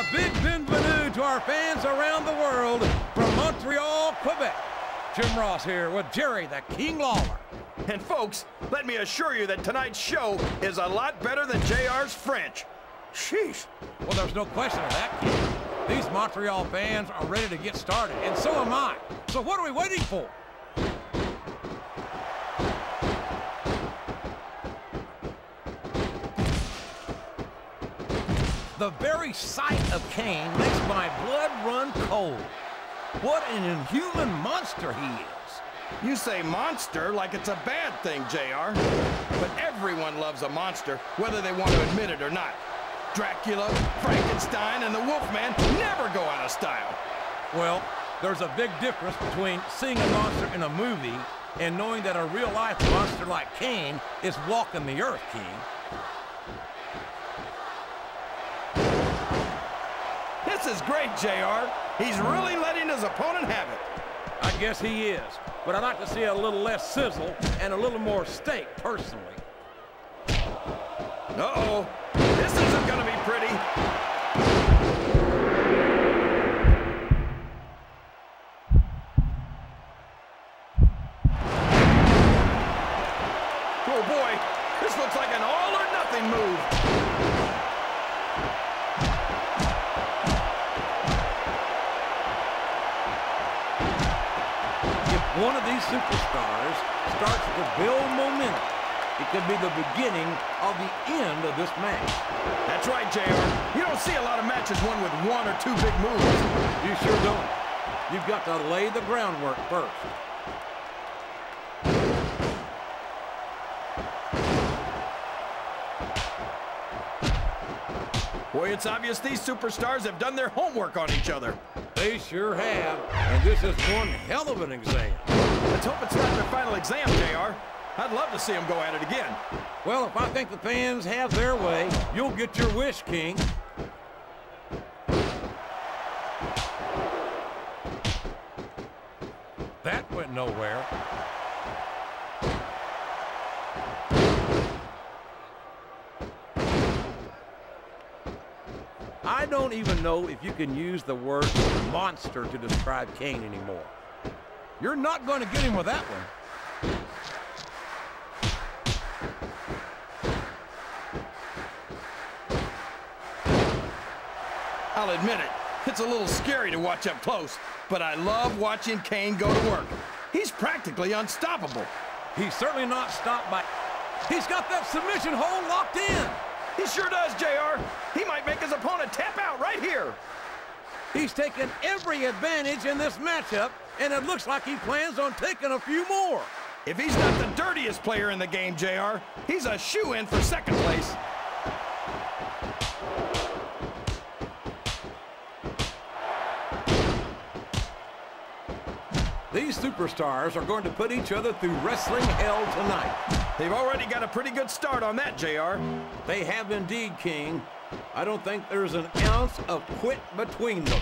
A big bienvenue to our fans around the world from Montreal, Quebec. Jim Ross here with Jerry the King Lawler. And folks, let me assure you that tonight's show is a lot better than JR's French. Sheesh. Well, there's no question of that, King. These Montreal fans are ready to get started, and so am I. So what are we waiting for? The very sight of Kane makes my blood run cold. What an inhuman monster he is. You say monster like it's a bad thing, JR. But everyone loves a monster, whether they want to admit it or not. Dracula, Frankenstein, and the Wolfman never go out of style. Well, there's a big difference between seeing a monster in a movie and knowing that a real-life monster like Kane is walking the earth, King. Is great, JR. He's really letting his opponent have it. I guess he is, but I'd like to see a little less sizzle and a little more steak, personally. Uh-oh. This isn't going to be pretty. One of these superstars starts to build momentum, it could be the beginning of the end of this match. That's right, JR. You don't see a lot of matches won with one or two big moves. You sure don't. You've got to lay the groundwork first. Boy, it's obvious these superstars have done their homework on each other. They sure have, and this is one hell of an exam. Let's hope it's not their final exam, JR. I'd love to see them go at it again. Well, if I think the fans have their way, you'll get your wish, King. That went nowhere. I don't even know if you can use the word monster to describe Kane anymore. You're not going to get him with that one. I'll admit it, it's a little scary to watch up close, but I love watching Kane go to work. He's practically unstoppable. He's certainly not stopped by... He's got that submission hold locked in. He sure does, JR. He might make his opponent tap out right here. He's taken every advantage in this matchup, and it looks like he plans on taking a few more. If he's not the dirtiest player in the game, JR, he's a shoe-in for second place. These superstars are going to put each other through wrestling hell tonight. They've already got a pretty good start on that, JR. They have indeed, King. I don't think there's an ounce of quit between them.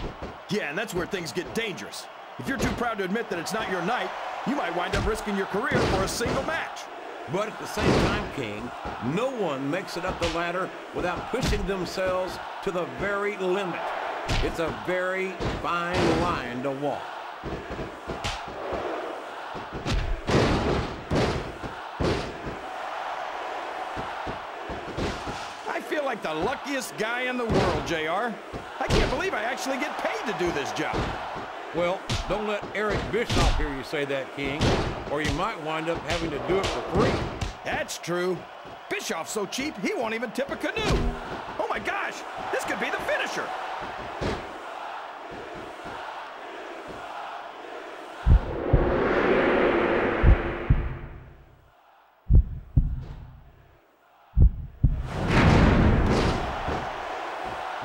Yeah, and that's where things get dangerous. If you're too proud to admit that it's not your night, you might wind up risking your career for a single match. But at the same time, King, no one makes it up the ladder without pushing themselves to the very limit. It's a very fine line to walk. Like the luckiest guy in the world, JR. I can't believe I actually get paid to do this job. Well, don't let Eric Bischoff hear you say that, King, or you might wind up having to do it for free. That's true. Bischoff's so cheap, he won't even tip a canoe. Oh my gosh, this could be the finisher.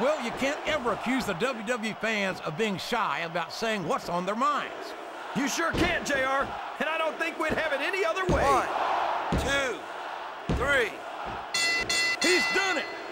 Well, you can't ever accuse the WWE fans of being shy about saying what's on their minds. You sure can't, JR, and I don't think we'd have it any other way. One, two, three. He's done it!